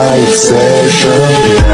night session.